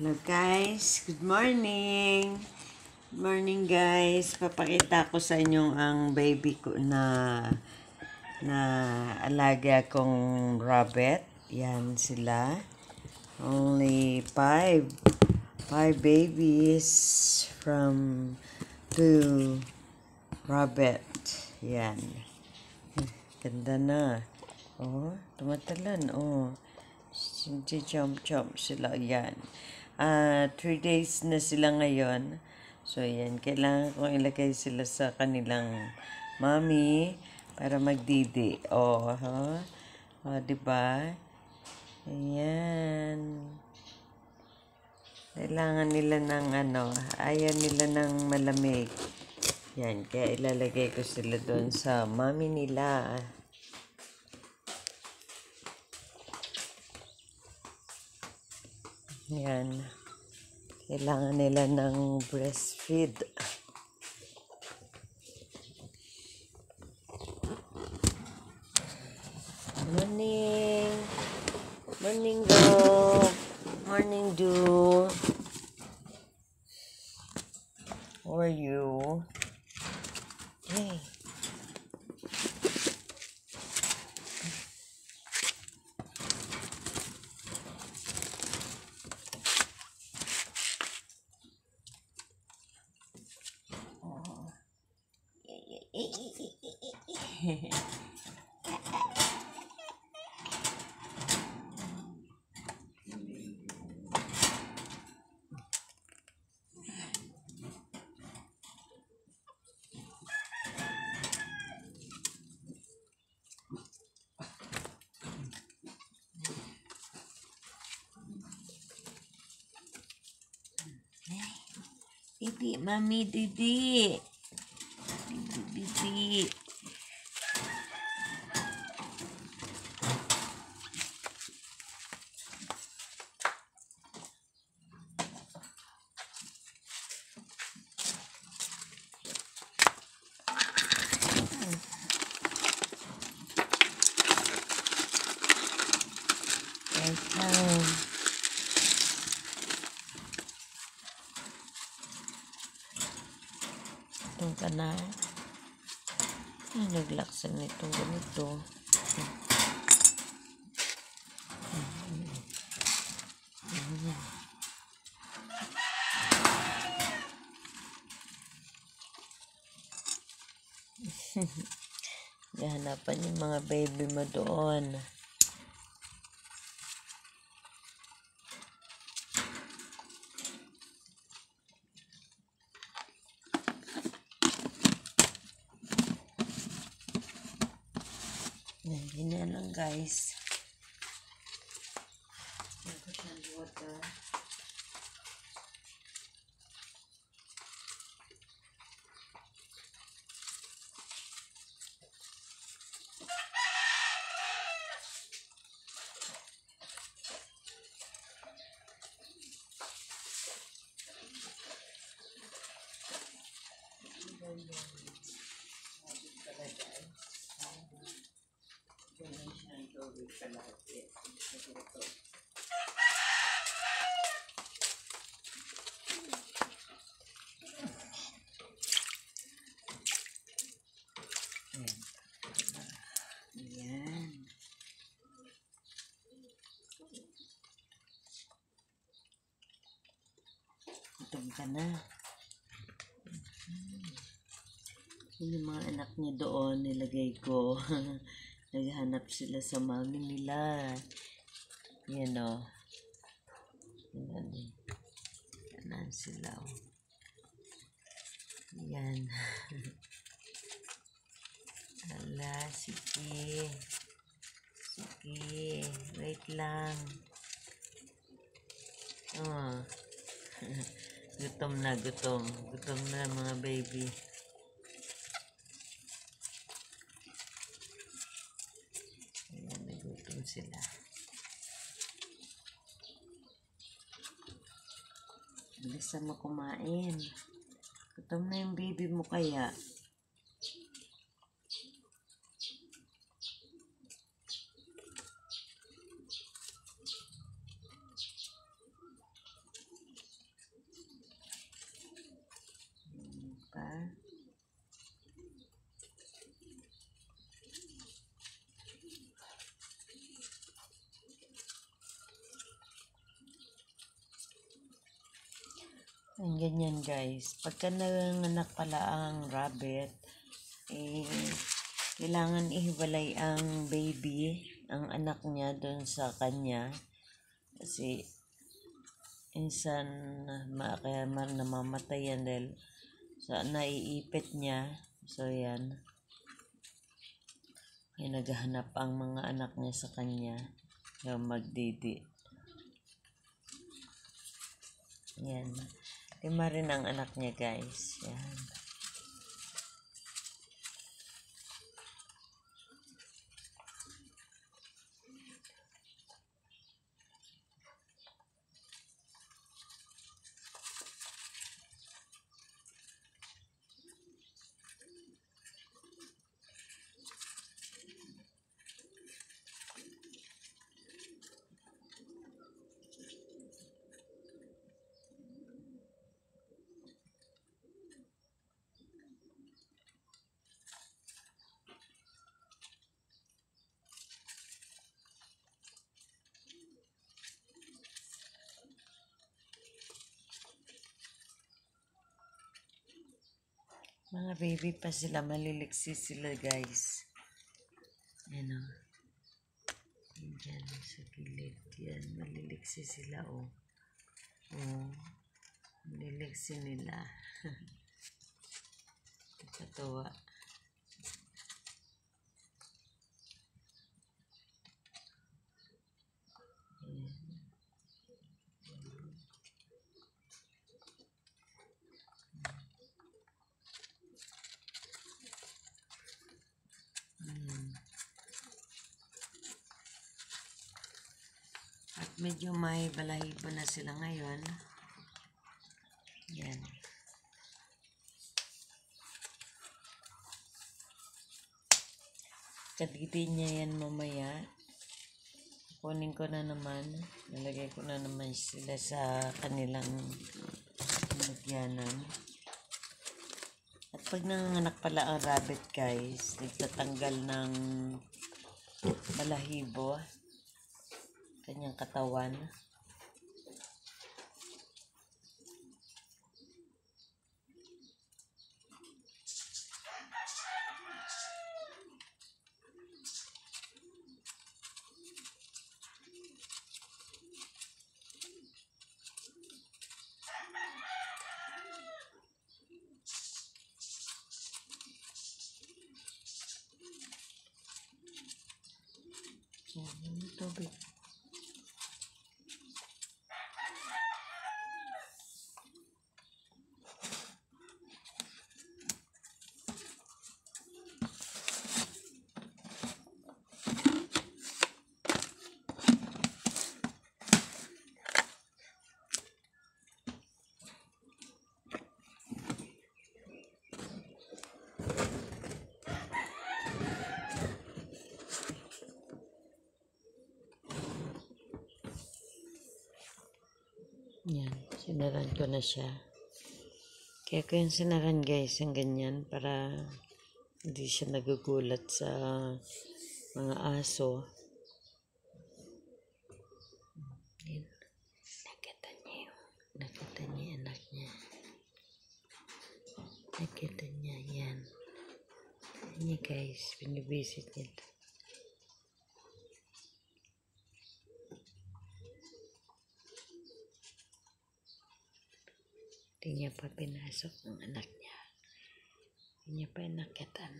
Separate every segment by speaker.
Speaker 1: Hello guys, good morning. Morning guys. Papakita ko sa inyo ang baby ko na na alaga kong rabbit. Yan sila. Only five five babies from two rabbit. Yan. Ganda na. Oh, tumatalan. Oh. Jump-jump sila. Yan. Ah, three days na sila ngayon. So, yan. Kailangan kong ilagay sila sa kanilang mommy para magdidi. Oh, ha? Oh, diba? Ayan. Kailangan nila ng ano, ayaw nila ng malamig. Yan, kaya ilalagay ko sila doon sa mommy nila. Yan. Kailangan nila ng breastfeed. Morning. Morning, go. Morning, do. How are you? Didi, mami Didi. Itong ka na. Ay, naglaksan nitong ganito. Hanapan yung mga baby mo doon. Yan, na lang guys. Ito water. Yan. Gutom ka na. Yun yung mga anak niya doon, nilagay ko. Naghanap sila sa mami nila. Yan o. Yan. Yan sila o. Yan. Ala, sige. Sige. Wait lang. Oh. gutom na, gutom. Gutom na mga baby. Ayan, nagutom sila. Bilisan mo kumain. Gutom na yung baby mo kaya. Ang ganyan guys. Pagka nanganak pala ang rabbit, eh, kailangan ihiwalay ang baby, ang anak niya doon sa kanya. Kasi, insan, ma kaya man namamatay yan dahil sa naiipit niya. So, yan. Ay, naghahanap ang mga anak niya sa kanya. Yung magdidi. Yan. Lima rin ang anak niya, guys. Yan. Mga baby pa sila, maliliksi sila, guys. Yan o. Yan sa gilid. Yan, maliliksi sila, o. Oh. Maliliksi nila. Katawa. At medyo may balahibo na sila ngayon. Yan. Kadidi niya yan mamaya. Kunin ko na naman. Nalagay ko na naman sila sa kanilang nagyanan. At pag nanganak pala ang rabbit guys, nagtatanggal ng balahibo kanyang katawan. Tubig. Yan, sinaran ko na siya. Kaya ko yung sinaran guys, yung ganyan, para hindi siya nagugulat sa mga aso. Yan. Nakita niya yung, nakita niya yung anak niya. Nakita niya, yan. Yan guys, binibisit niya. to. Niya pa pinasok ang anak niya. Hindi niya pa inakitan.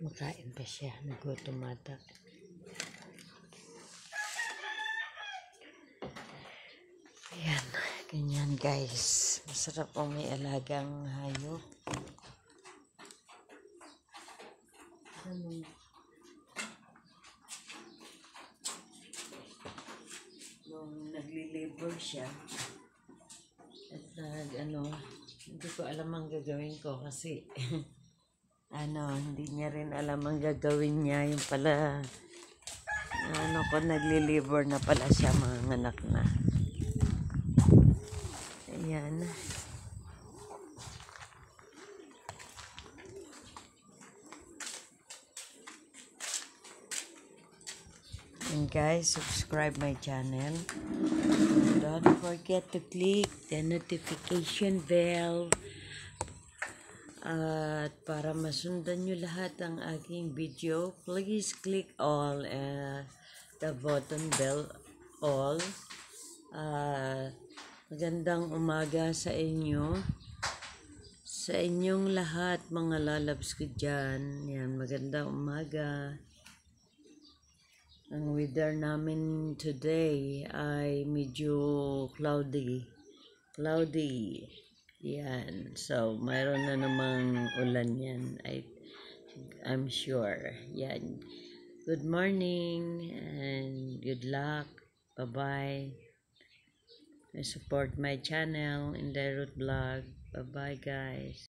Speaker 1: Makain pa siya. Nagutom ata. Ayan. Ganyan guys. Masarap kung may alagang hayop. Ano? Nung nagli-labor siya, at nag, ano, hindi ko alam ang gagawin ko kasi ano, hindi niya rin alam ang gagawin niya. Yung pala, ano ko, nagli-liver na pala siya, mga anak na. Ayan. And guys, subscribe my channel. Don't forget to click the notification bell. At para masundan nyo lahat ang aking video, please click all uh, the button bell all. Uh, magandang umaga sa inyo. Sa inyong lahat, mga lalabs ko dyan. Yan, magandang umaga. Ang weather namin today ay medyo cloudy. Cloudy. Yan. So, mayroon na namang ulan yan. I, I'm sure. Yan. Good morning and good luck. Bye-bye. I support my channel in the root vlog. Bye-bye guys.